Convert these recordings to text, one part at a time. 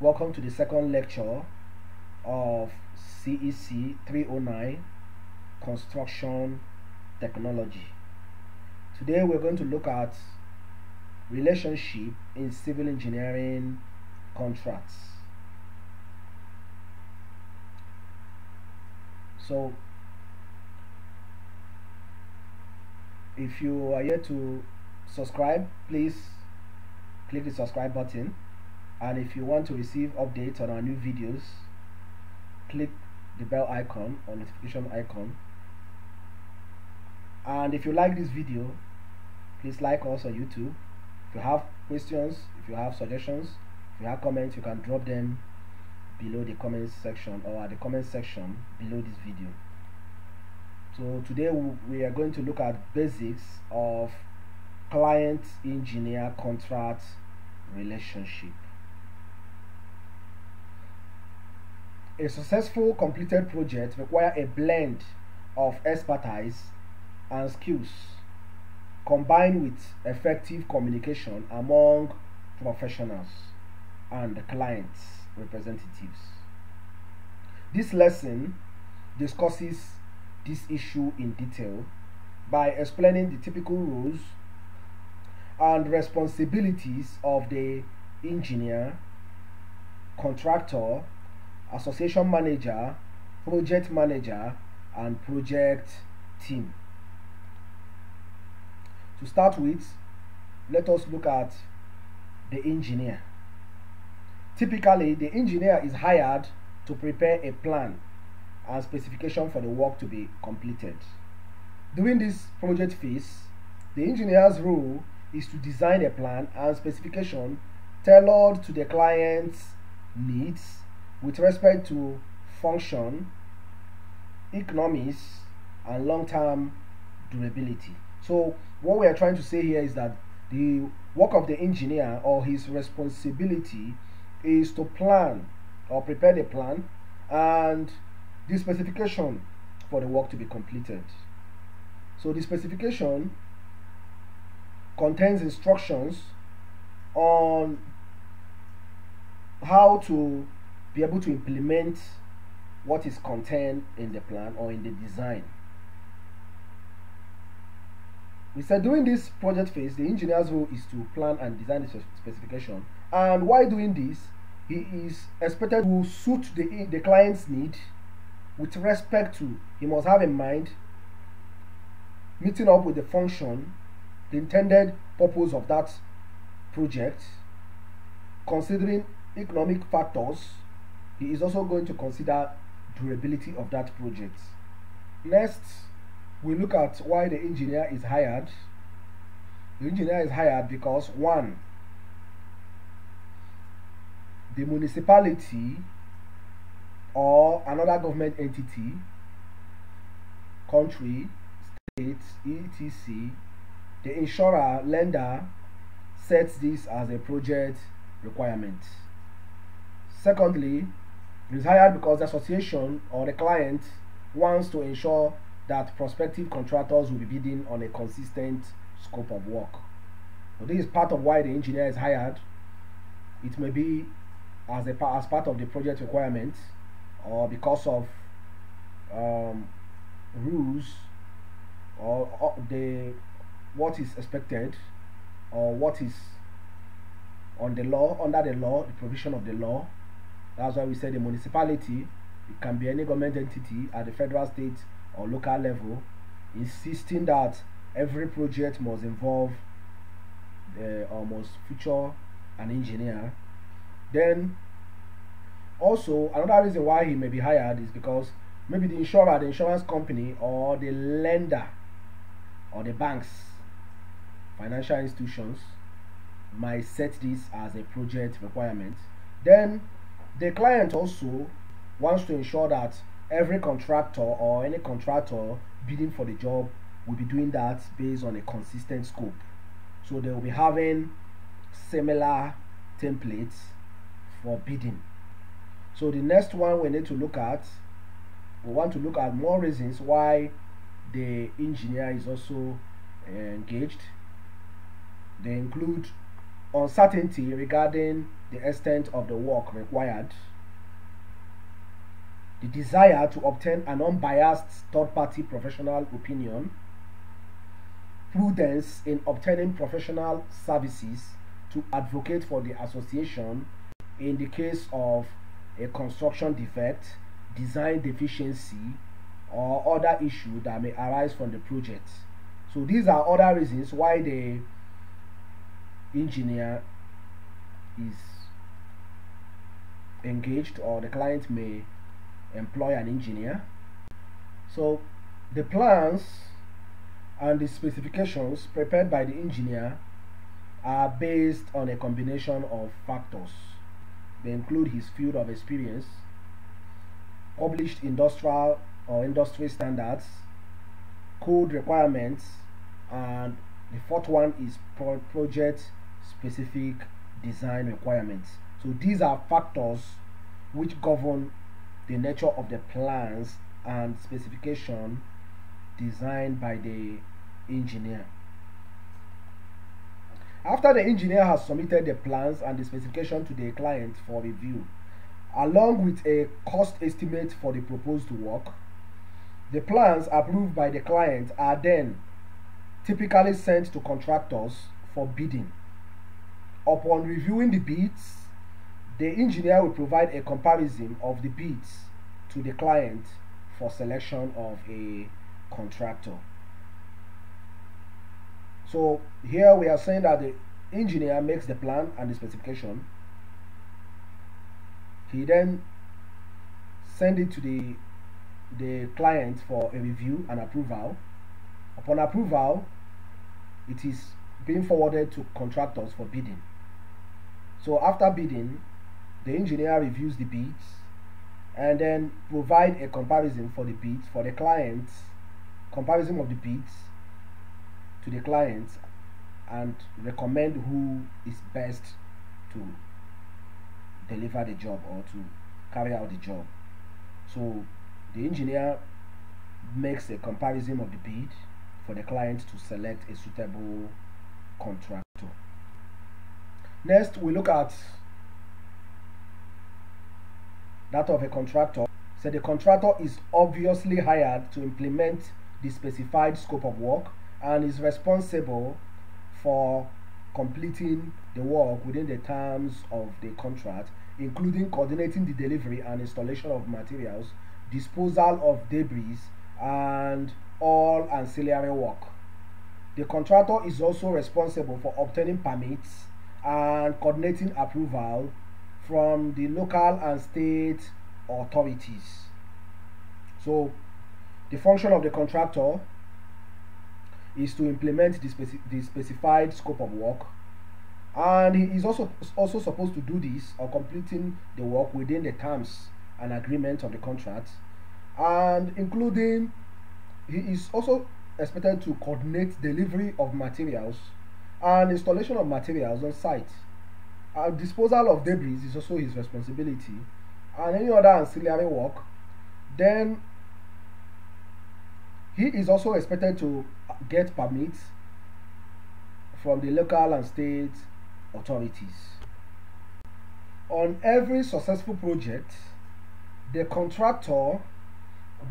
Welcome to the second lecture of CEC 309 Construction Technology. Today we're going to look at relationship in civil engineering contracts. So if you are here to subscribe, please click the subscribe button and if you want to receive updates on our new videos click the bell icon or notification icon. And if you like this video please like us on youtube. If you have questions if you have suggestions if you have comments you can drop them below the comment section or at the comment section below this video. So today we are going to look at basics of client engineer contract relationship a successful completed project require a blend of expertise and skills combined with effective communication among professionals and clients representatives. This lesson discusses this issue in detail by explaining the typical roles and responsibilities of the engineer, contractor, association manager, project manager, and project team. To start with, let us look at the engineer. Typically, the engineer is hired to prepare a plan and specification for the work to be completed. During this project phase, the engineer's role is to design a plan and specification tailored to the client's needs with respect to function, economics, and long-term durability. So what we are trying to say here is that the work of the engineer or his responsibility is to plan or prepare the plan and the specification for the work to be completed. So the specification contains instructions on how to be able to implement what is contained in the plan or in the design. We said during this project phase, the engineer's role is to plan and design the specification. And while doing this, he is expected to suit the, the client's need with respect to, he must have in mind meeting up with the function the intended purpose of that project, considering economic factors, he is also going to consider durability of that project. Next, we look at why the engineer is hired. The engineer is hired because one, the municipality or another government entity, country, state, etc the insurer lender sets this as a project requirement. Secondly, it is hired because the association or the client wants to ensure that prospective contractors will be bidding on a consistent scope of work. So this is part of why the engineer is hired. It may be as a as part of the project requirement or because of um, rules or, or the what is expected or what is on the law under the law the provision of the law that's why we say the municipality it can be any government entity at the federal state or local level insisting that every project must involve the or must feature an engineer. Then also another reason why he may be hired is because maybe the insurer the insurance company or the lender or the banks financial institutions might set this as a project requirement. Then the client also wants to ensure that every contractor or any contractor bidding for the job will be doing that based on a consistent scope. So they will be having similar templates for bidding. So the next one we need to look at we want to look at more reasons why the engineer is also eh, engaged. They include uncertainty regarding the extent of the work required, the desire to obtain an unbiased third party professional opinion, prudence in obtaining professional services to advocate for the association in the case of a construction defect, design deficiency, or other issue that may arise from the project. So these are other reasons why the engineer is engaged or the client may employ an engineer. So the plans and the specifications prepared by the engineer are based on a combination of factors. They include his field of experience, published industrial or industry standards, code requirements, and the fourth one is pro project specific design requirements. So these are factors which govern the nature of the plans and specification designed by the engineer. After the engineer has submitted the plans and the specification to the client for review, along with a cost estimate for the proposed work, the plans approved by the client are then typically sent to contractors for bidding. Upon reviewing the bids, the engineer will provide a comparison of the bids to the client for selection of a contractor. So here we are saying that the engineer makes the plan and the specification. He then send it to the the client for a review and approval. Upon approval, it is being forwarded to contractors for bidding. So after bidding, the engineer reviews the bids and then provide a comparison for the bids for the client, comparison of the bids to the client and recommend who is best to deliver the job or to carry out the job. So the engineer makes a comparison of the bid for the client to select a suitable contractor. Next, we look at that of a contractor. So the contractor is obviously hired to implement the specified scope of work and is responsible for completing the work within the terms of the contract, including coordinating the delivery and installation of materials, disposal of debris, and all ancillary work. The contractor is also responsible for obtaining permits and coordinating approval from the local and state authorities. So, the function of the contractor is to implement the, speci the specified scope of work and he is also also supposed to do this or completing the work within the terms and agreement of the contract and including he is also expected to coordinate delivery of materials and installation of materials on site. Uh, disposal of debris is also his responsibility. And any other ancillary work then he is also expected to get permits from the local and state authorities. On every successful project, the contractor,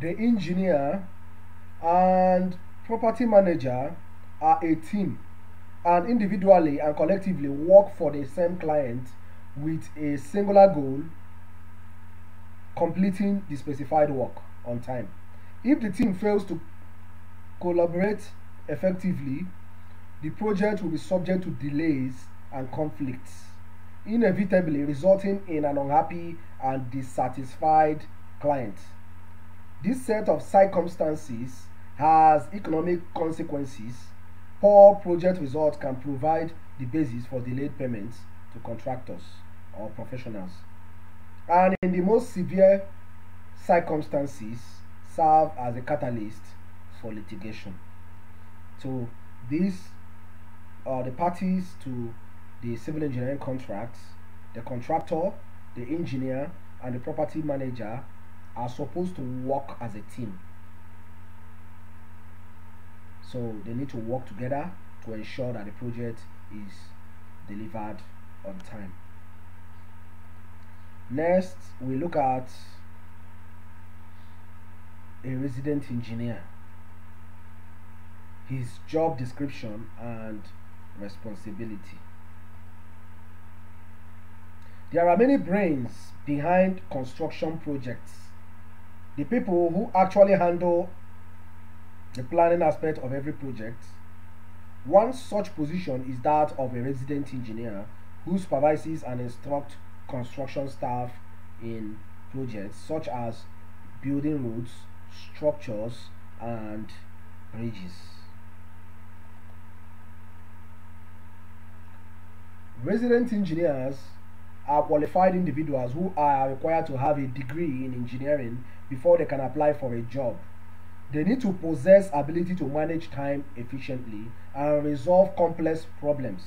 the engineer, and property manager are a team and individually and collectively work for the same client with a singular goal completing the specified work on time. If the team fails to collaborate effectively, the project will be subject to delays and conflicts, inevitably resulting in an unhappy and dissatisfied client. This set of circumstances has economic consequences. Poor project results can provide the basis for delayed payments to contractors or professionals. And in the most severe circumstances, serve as a catalyst for litigation. So these are uh, the parties to the civil engineering contracts. The contractor, the engineer, and the property manager are supposed to work as a team. So they need to work together to ensure that the project is delivered on time. Next, we look at a resident engineer, his job description and responsibility. There are many brains behind construction projects. The people who actually handle the planning aspect of every project. One such position is that of a resident engineer who supervises and instructs construction staff in projects such as building roads, structures, and bridges. Resident engineers are qualified individuals who are required to have a degree in engineering before they can apply for a job. They need to possess ability to manage time efficiently and resolve complex problems.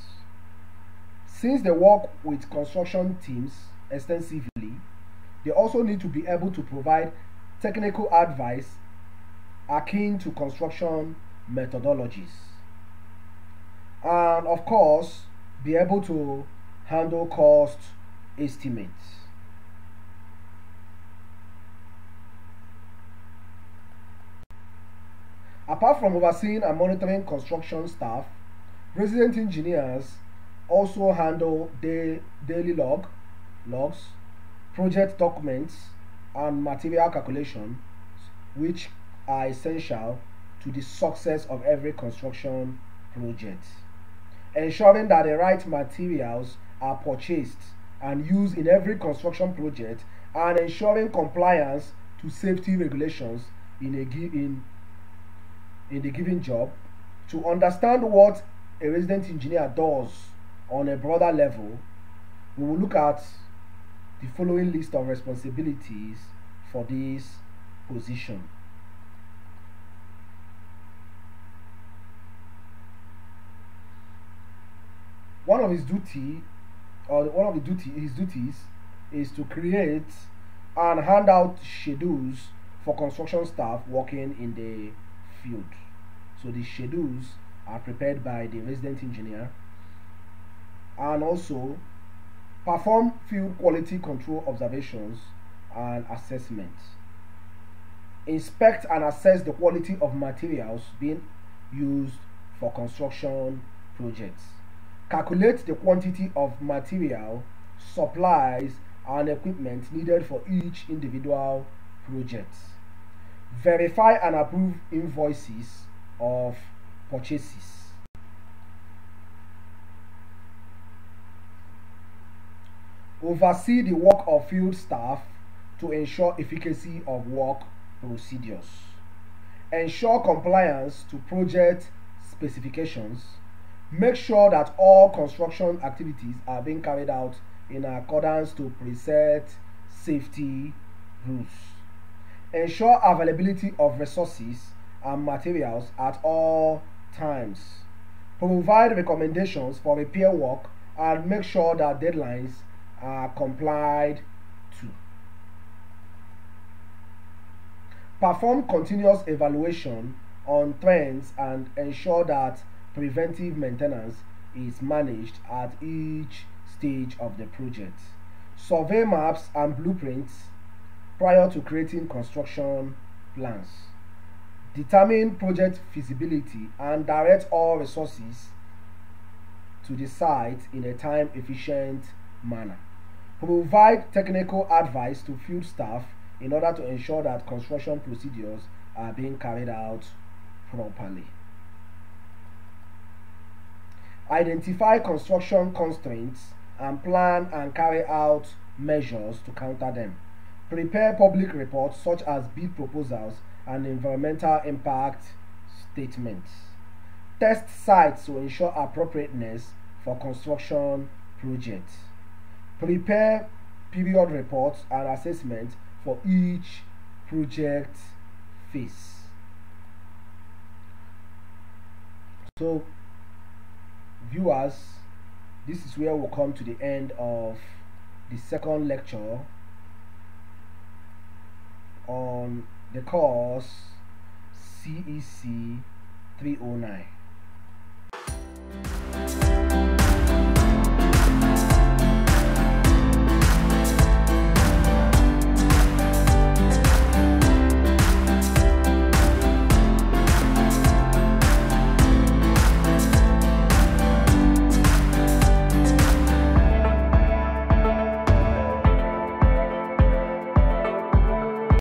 Since they work with construction teams extensively, they also need to be able to provide technical advice akin to construction methodologies. And of course, be able to handle cost estimates. Apart from overseeing and monitoring construction staff, resident engineers also handle day, daily log, logs, project documents, and material calculations, which are essential to the success of every construction project. Ensuring that the right materials are purchased and used in every construction project and ensuring compliance to safety regulations in a in in the given job to understand what a resident engineer does on a broader level we will look at the following list of responsibilities for this position. One of his duty or one of the duty his duties is to create and hand out schedules for construction staff working in the field. So the schedules are prepared by the resident engineer and also perform field quality control observations and assessments. Inspect and assess the quality of materials being used for construction projects. Calculate the quantity of material, supplies, and equipment needed for each individual project verify and approve invoices of purchases. Oversee the work of field staff to ensure efficacy of work procedures. Ensure compliance to project specifications. Make sure that all construction activities are being carried out in accordance to preset safety rules. Ensure availability of resources and materials at all times. Provide recommendations for repair work and make sure that deadlines are complied to. Perform continuous evaluation on trends and ensure that preventive maintenance is managed at each stage of the project. Survey maps and blueprints prior to creating construction plans. Determine project feasibility and direct all resources to the site in a time efficient manner. Provide technical advice to field staff in order to ensure that construction procedures are being carried out properly. Identify construction constraints and plan and carry out measures to counter them. Prepare public reports such as bid proposals and environmental impact statements. Test sites to ensure appropriateness for construction projects. Prepare period reports and assessments for each project phase. So, viewers, this is where we'll come to the end of the second lecture on the course CEC 309